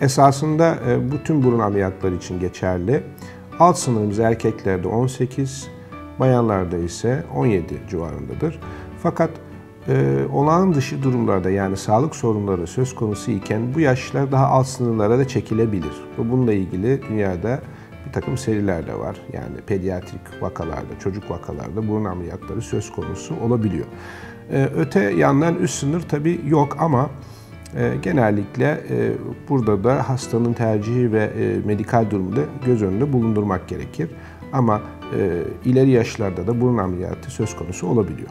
Esasında e, bütün burun ameliyatları için geçerli. Alt sınırımız erkeklerde 18, bayanlarda ise 17 civarındadır. Fakat e, olağan dışı durumlarda yani sağlık sorunları söz konusu iken bu yaşlar daha alt sınırlara da çekilebilir. Ve bununla ilgili dünyada bir takım seriler de var. Yani pediatrik vakalarda, çocuk vakalarda burun ameliyatları söz konusu olabiliyor. E, öte yandan üst sınır tabii yok ama genellikle e, burada da hastanın tercihi ve e, medikal durumu da göz önünde bulundurmak gerekir. Ama e, ileri yaşlarda da burun ameliyatı söz konusu olabiliyor.